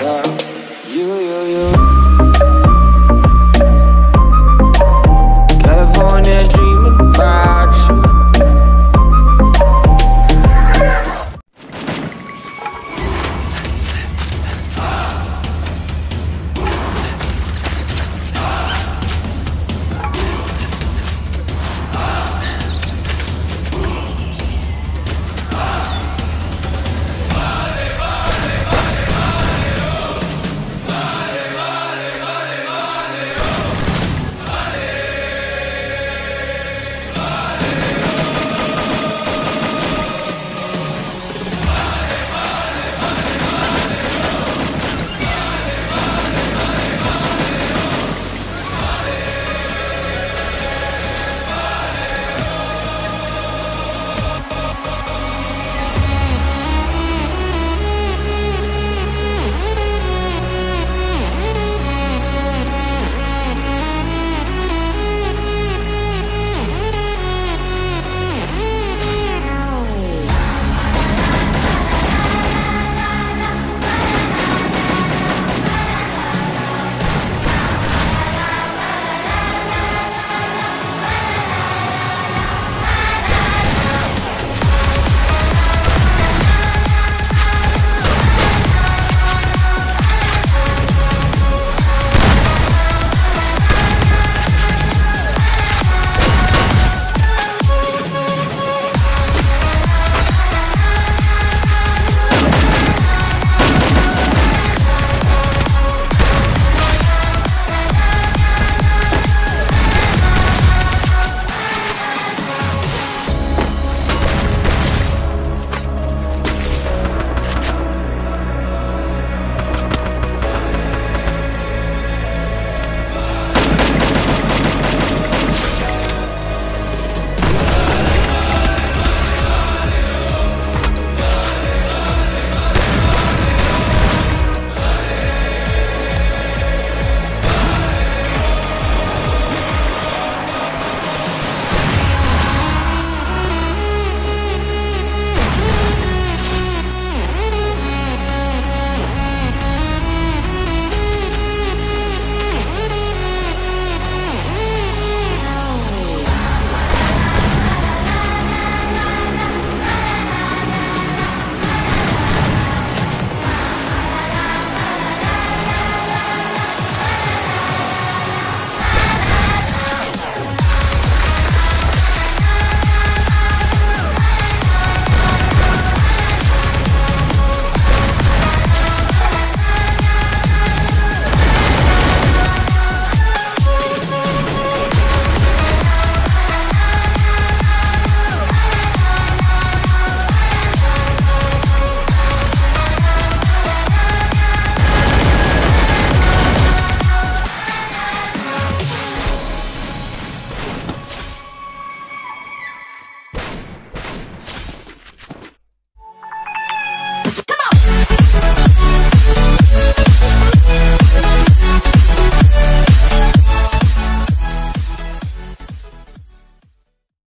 Yeah.